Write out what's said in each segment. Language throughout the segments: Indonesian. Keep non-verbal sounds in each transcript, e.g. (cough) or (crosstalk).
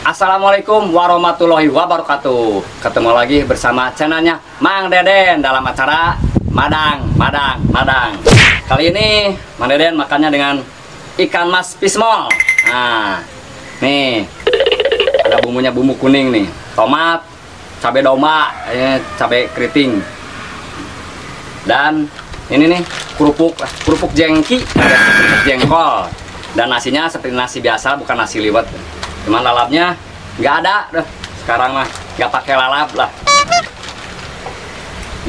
Assalamualaikum warahmatullahi wabarakatuh. Ketemu lagi bersama channelnya Mang Deden dalam acara Madang, Madang, Madang. Kali ini Mang Deden makannya dengan ikan mas pismol Nah, nih Ada bumbunya bumbu kuning nih. Tomat, cabai domba, eh, cabai keriting. Dan ini nih kerupuk kerupuk jengki kerupuk jengkol. Dan nasinya seperti nasi biasa bukan nasi liwet cuman lalapnya nggak ada. Deh sekarang mah nggak pakai lalap lah.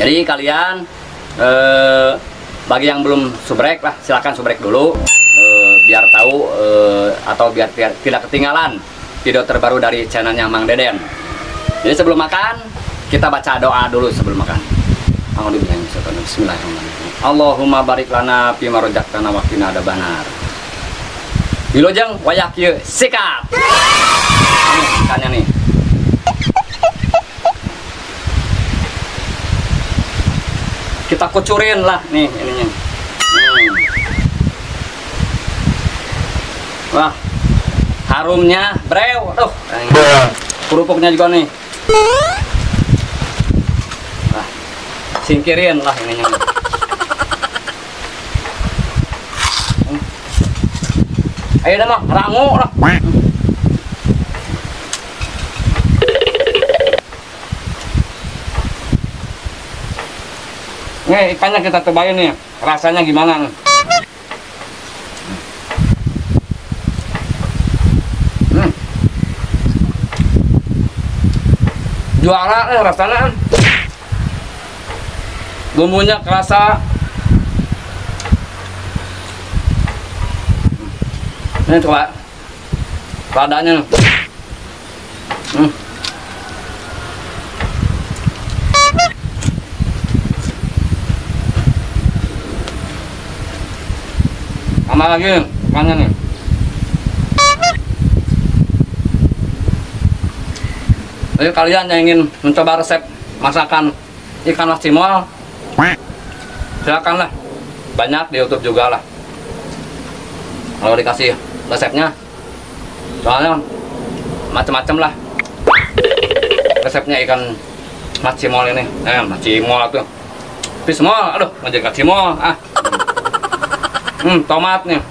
Jadi kalian eh, bagi yang belum subrek lah silakan subrek dulu eh, biar tahu eh, atau biar ti- tidak ketinggalan video terbaru dari channelnya Mang Deden. Jadi sebelum makan kita baca doa dulu sebelum makan. Bismillahirrahmanirrahim. Allahumma barik lana fima rojaktana wa qina adzabannar Wilujeng wayak ye sikat. Ini ikannya nih. Kita kucurin lah nih ininya. Hmm. Wah, harumnya brew. Aduh, kerupuknya juga nih. Wah, singkirin lah ininya. Ayo dah mah, rangu lah. Nih ikannya kita cobain nih, rasanya gimana nih? Hmm. Juara nih rasanya. Bumbunya kerasa Ini coba ladanya. nih. Hmm. Tambah lagi ikannya nih. Jadi kalian yang ingin mencoba resep masakan ikan mas cimol, silakanlah. Banyak di YouTube juga lah kalau dikasih resepnya. Soalnya macam-macam lah. Resepnya ikan macimol ini. Eh macimol tuh. Pismol aduh ngajak macimol ah. Hmm tomat nih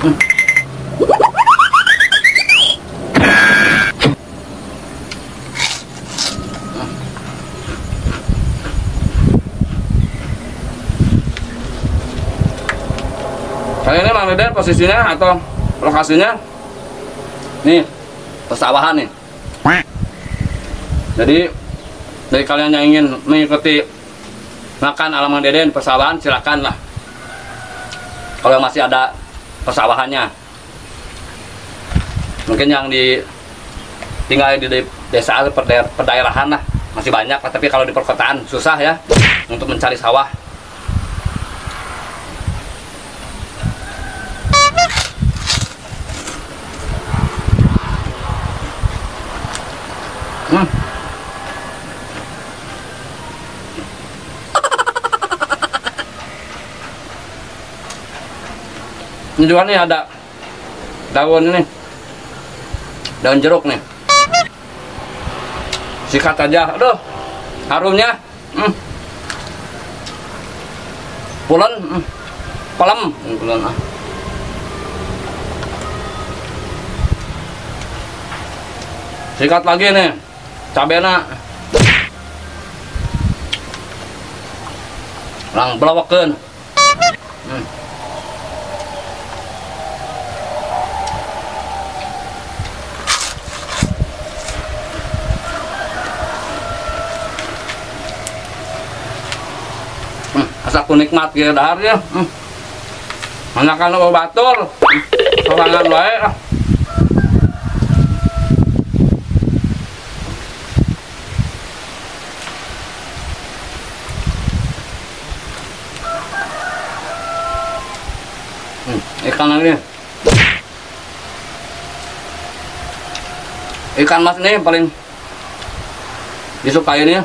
Hmm. Kali ini Mang Deden posisinya atau lokasinya nih persawahan nih. Jadi dari kalian yang ingin mengikuti makan ala Mang Deden persawahan silakan lah. Kalau masih ada persawahannya. Mungkin yang di tinggal di de- desa perdaer- perdaerahan lah masih banyak lah. tapi kalau di perkotaan susah ya untuk mencari sawah Hmm. Ini juga nih ada daun ini, daun jeruk nih. Sikat aja, aduh, harumnya, hmm. pulen, hmm. pelem, Hmm, pulen ah. Sikat lagi nih, cabena. Lang belawakeun. Hmm. Asa ku nikmat ge dahar ya. Hmm. Manakan lo batur. Sorangan wae. Hmm, ikan lagi. Ikan mas ini yang paling disukai ini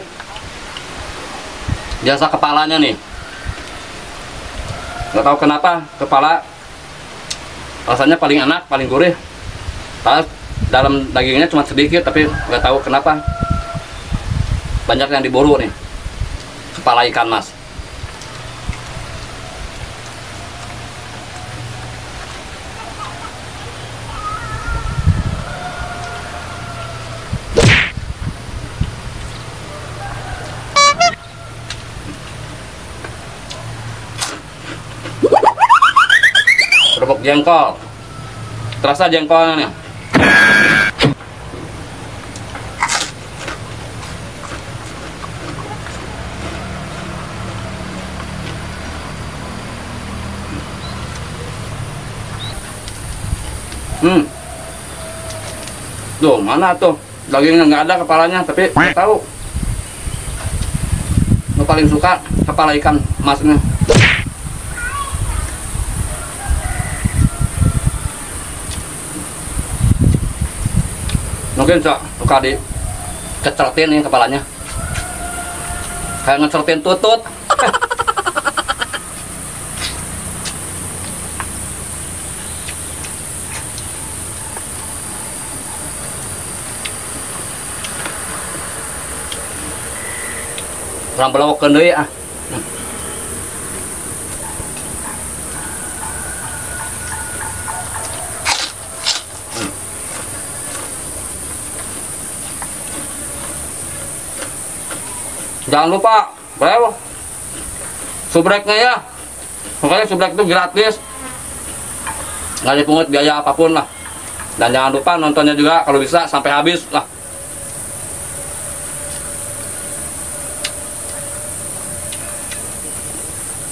jasa kepalanya nih. Gak tahu kenapa kepala rasanya paling enak paling gurih. Padahal dalam dagingnya cuma sedikit tapi nggak tahu kenapa. Banyak yang diburu nih kepala ikan mas kerupuk jengkol terasa jengkolnya Hmm. Tuh, mana tuh? Dagingnya nggak ada kepalanya, tapi tahu. Gue paling suka kepala ikan masnya. Mungkin cok, suka di keceletin nih kepalanya. Kayak ngeceletin tutut. (laughs) Orang belawak ke deui ah. Jangan lupa, bro. Subreknya ya. Pokoknya subrek itu gratis. Nggak dipungut biaya apa pun lah. Dan jangan lupa nontonnya juga kalau bisa sampai habis lah.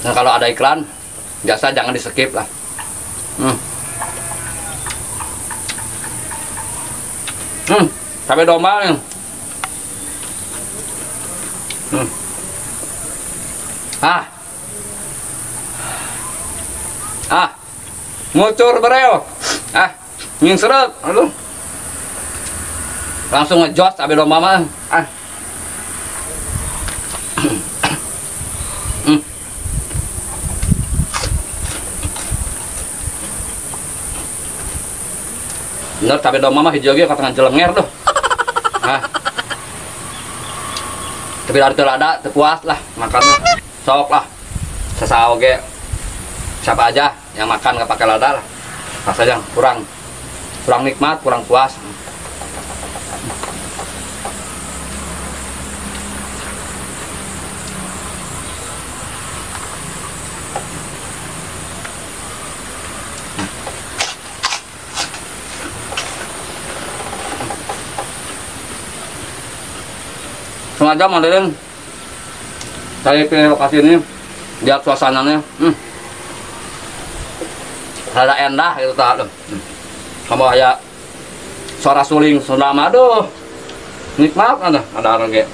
Nah kalau ada iklan, biasa jangan di skip lah. Hmm. Hmm, cabai domba nih. Hmm. Ah. Ah. Ngucur bereo. Ah, nying seret. Aduh. Langsung ngejos cabai domba mah. Ah. Hmm. Bener cabai domba mah hijau ge katangan jelenger tuh. Teu ada teu puas lah makannya. Sok lah. Sasa oge. Siapa aja yang makan nggak pakai lada lah. Rasanya kurang kurang nikmat, kurang puas. Sengaja modelin saya pilih lokasi ini lihat suasananya hmm. rada endah gitu tak. Hmm. kamu kayak suara suling Sunda mah, aduh nikmat ada ada orang kayak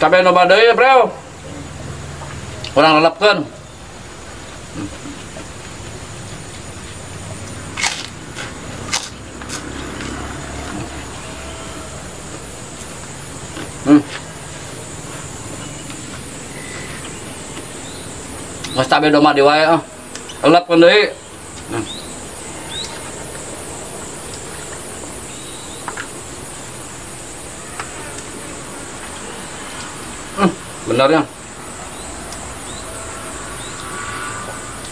Cabai no deui, Bro. Urang lelepkeun. Hmm. Mas cabai domba di wae ah. Lelepkeun deui. Benarnya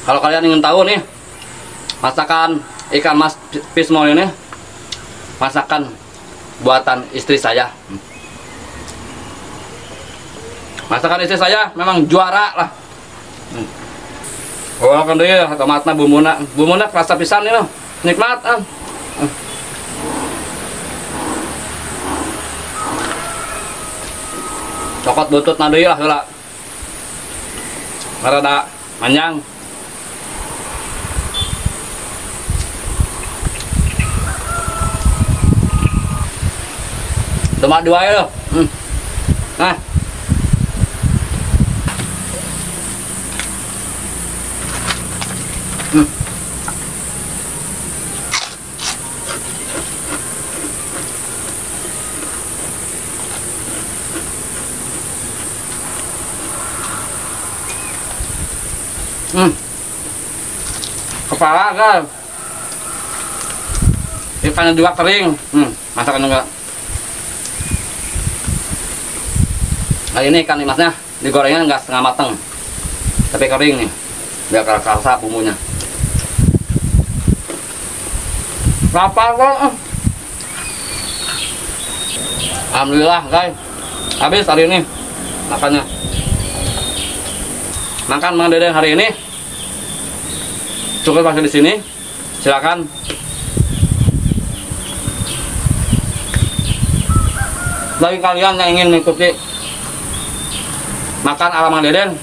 kalau kalian ingin tahu nih masakan ikan mas pismol ini masakan buatan istri saya. Masakan istri saya memang juara lah. Oh kan dia tomatnya bumbuna bumbuna rasa pisan ini nikmat. Cokot butut na deui lah heula rada manjang Cuma dua ya lo. Hmm. Nah. Hmm. Kepala kan. Ikannya juga kering. Hmm, masakan juga. Nah ini ikan limasnya digorengnya nggak setengah matang, tapi kering nih, biar kerasa bumbunya. Lapar kok. Alhamdulillah guys, habis hari ini makannya. Makan Mang Deden hari ini cukup sampai di sini. Silakan. Bagi kalian yang ingin mengikuti makan ala Mang Deden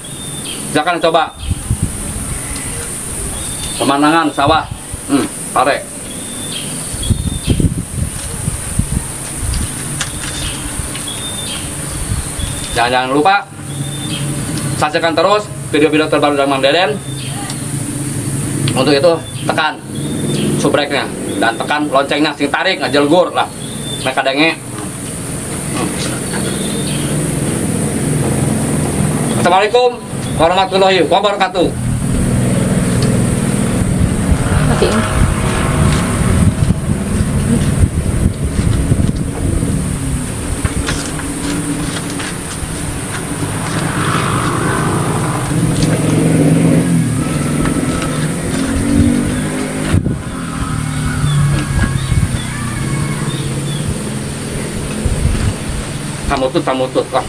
silakan coba. Pemandangan sawah. Hmm, pare jangan, jangan lupa saksikan terus video-video terbaru dari Mang Deden untuk itu tekan subreknya dan tekan loncengnya sing tarik ngajelgur lah mereka denge Assalamualaikum warahmatullahi wabarakatuh. Matiin. 他们是他们是啊